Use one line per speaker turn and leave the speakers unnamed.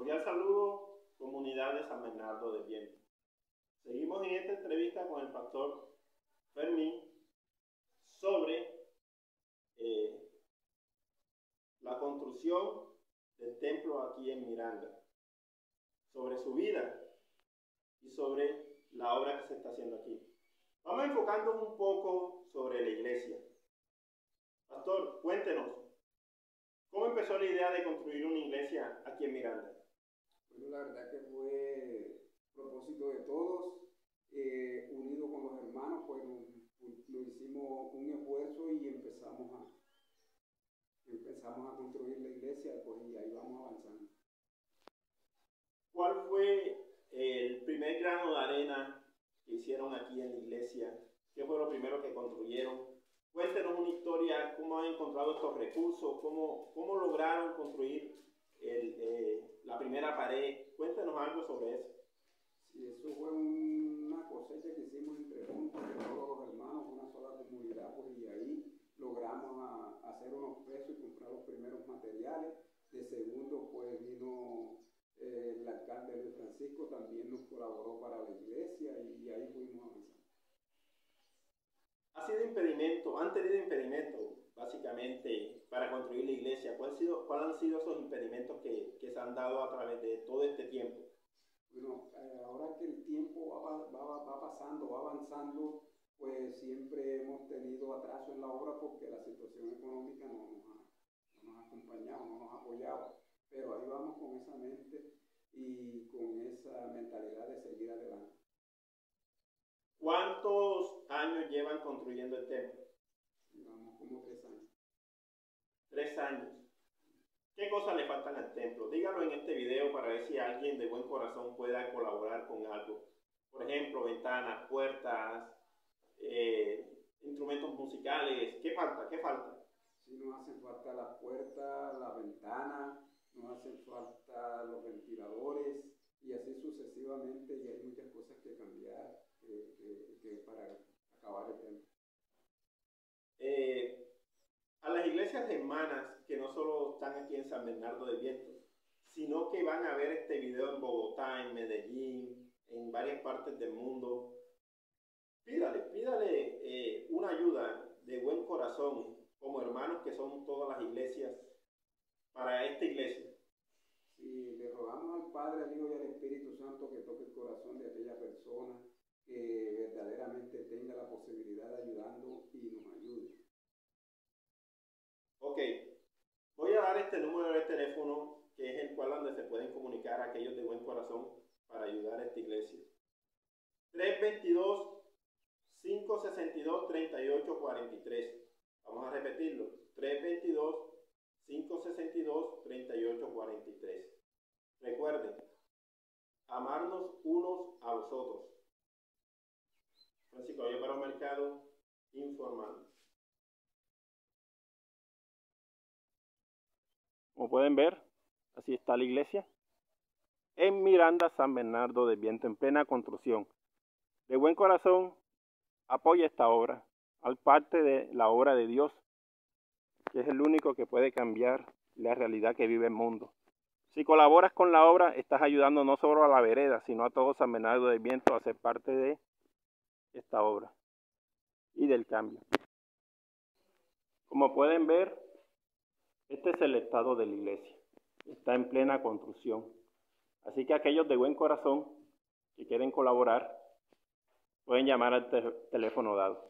Cordial saludo, comunidad de San Bernardo de Viento. Seguimos en esta entrevista con el pastor Fermín sobre eh, la construcción del templo aquí en Miranda, sobre su vida y sobre la obra que se está haciendo aquí. Vamos enfocando un poco sobre la iglesia. Pastor, cuéntenos, ¿cómo empezó la idea de construir una iglesia aquí en Miranda?
Bueno, la verdad que fue propósito de todos, eh, unido con los hermanos, pues lo hicimos un esfuerzo y empezamos a, empezamos a construir la iglesia, pues y ahí vamos avanzando.
¿Cuál fue el primer grano de arena que hicieron aquí en la iglesia? ¿Qué fue lo primero que construyeron? Cuéntenos una historia, cómo han encontrado estos recursos, cómo, cómo lograron construir el, eh, la primera pared. Cuéntenos algo sobre eso.
Sí, eso fue una cosecha que hicimos entre juntos, de todos los hermanos, una sola comunidad, pues y ahí logramos a, hacer unos pesos y comprar los primeros materiales. De segundo, pues vino eh, el alcalde Luis Francisco, también nos colaboró para la iglesia y, y ahí fuimos avanzando.
¿Ha sido impedimento, han tenido impedimento básicamente para construir la iglesia? ¿Cuáles han sido esos impedimentos que, que, se han dado a través de todo este tiempo?
Bueno, eh, ahora que el tiempo va, va, va, pasando, va avanzando, pues siempre hemos tenido atraso en la obra porque la situación económica no nos ha, no nos ha acompañado, no nos ha apoyado. Pero ahí vamos con esa mente y con esa mentalidad de seguir adelante.
¿Cuántos años llevan construyendo el templo?
Llevamos como tres. Años.
¿Qué cosas le faltan al templo? Dígalo en este video para ver si alguien de buen corazón pueda colaborar con algo. Por ejemplo, ventanas, puertas, eh, instrumentos musicales. ¿Qué falta? ¿Qué falta?
Sí, nos hacen falta las puertas, las ventanas, nos hacen falta los ventiladores y así sucesivamente y hay muchas cosas que cambiar que, que, que para acabar el templo.
Eh, a las iglesias hermanas que no solo aquí en San Bernardo de Viento, sino que van a ver este video en Bogotá, en Medellín, en varias partes del mundo, pídale, pídale eh, una ayuda de buen corazón, como hermanos que son todas las iglesias, para esta iglesia.
Si le rogamos al Padre, al Hijo y al Espíritu Santo que toque el corazón de aquella persona que verdaderamente tenga la posibilidad de ayudando y nos ayude.
Ok, voy a dar este número de teléfono donde se pueden comunicar a aquellos de buen corazón para ayudar a esta iglesia. 322 562 3843. Vamos a repetirlo. 322 562 3843. Recuerden, amarnos unos a los otros. Francisco Oye para un mercado informal. Como pueden ver, la iglesia. En Miranda, San Bernardo de Viento, en plena construcción. De buen corazón, apoya esta obra, al parte de la obra de Dios, que es el único que puede cambiar la realidad que vive el mundo. Si colaboras con la obra, estás ayudando no solo a la vereda, sino a todo San Bernardo de Viento a ser parte de esta obra y del cambio. Como pueden ver, este es el estado de la iglesia. Está en plena construcción. Así que aquellos de buen corazón que quieren colaborar pueden llamar al teléfono dado.